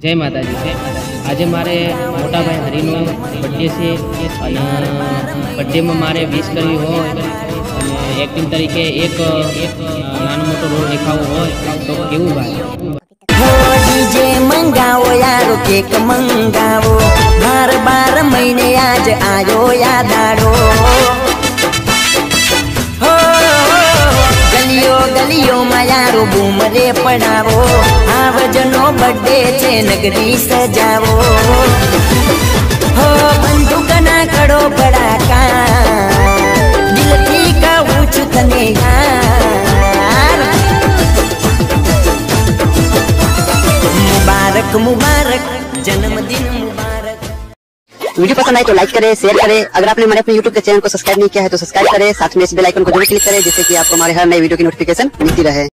જય માતાજી આજે મારે મોટાભાઈ હરીનો બર્થડે છે અને બર્થડેમાં મારે વિશ કરવી હોય અને એક્ટિંગ તરીકે એક એક નાનો મોટો રોલ દેખાવો હોય તો કેવું ભાઈ? મંગાવો, યારો કેક મંગાવો. બાર બાર મહિને આજ આયો યાદ આડો ગલીઓ ગલીઓમાં યારો બૂમરે પડાવો. આવજનો બર્થડે છે નગરી સજાવો હો બંદૂકના કડો ભડાકા દિલથી કહું છું તને યાર मुबारक मुबारक जन्मदिन मुबारक वीडियो पसंद आए तो लाइक करें शेयर करें अगर आपने हमारे अपने यूट्यूब के चैनल को सब्सक्राइब नहीं किया है तो सब्सक्राइब करें साथ में इस बेल आइकन को जरूर क्लिक करें जिससे कि आपको हमारे हर नए वीडियो की नोटिफिकेशन मिलती रहे